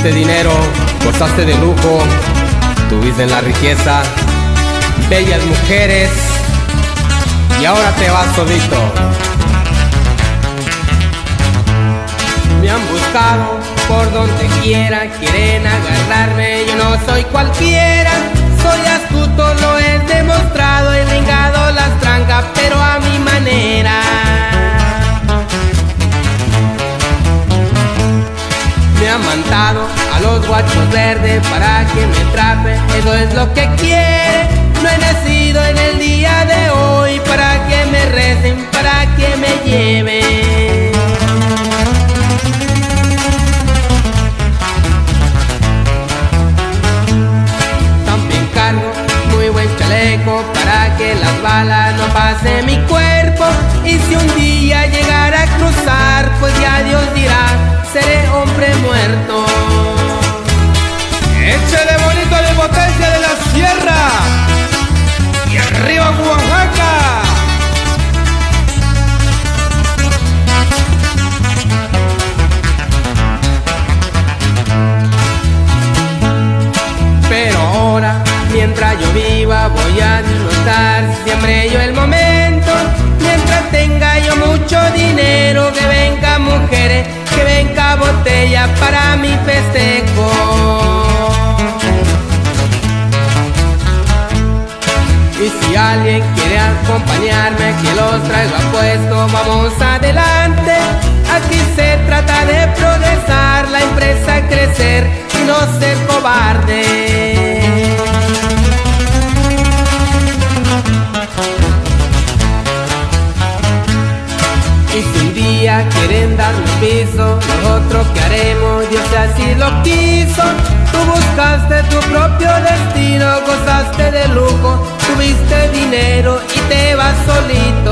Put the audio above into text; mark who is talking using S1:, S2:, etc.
S1: Hiciste dinero, gozaste de lujo, tuviste en la riqueza, bellas mujeres, y ahora te vas solito. Me han buscado por donde quiera, quieren agarrarme, yo no soy cualquiera, Me mandado a los guachos verdes para que me trape, eso es lo que quiere, no he nacido en el día de hoy para que me recen, para que me lleven. También cargo muy buen chaleco para que las balas no pasen mi cuerpo. Y si un día mientras yo viva, voy a disfrutar siempre yo el momento. Mientras tenga yo mucho dinero, que venga mujeres, que venga botella para mi festejo. Y si alguien quiere acompañarme, que los traiga puesto, vamos adelante. Aquí se trata de progresar, quieren dar un piso, nosotros que haremos, Dios así lo quiso. Tú buscaste tu propio destino, gozaste de lujo, tuviste dinero y te vas solito.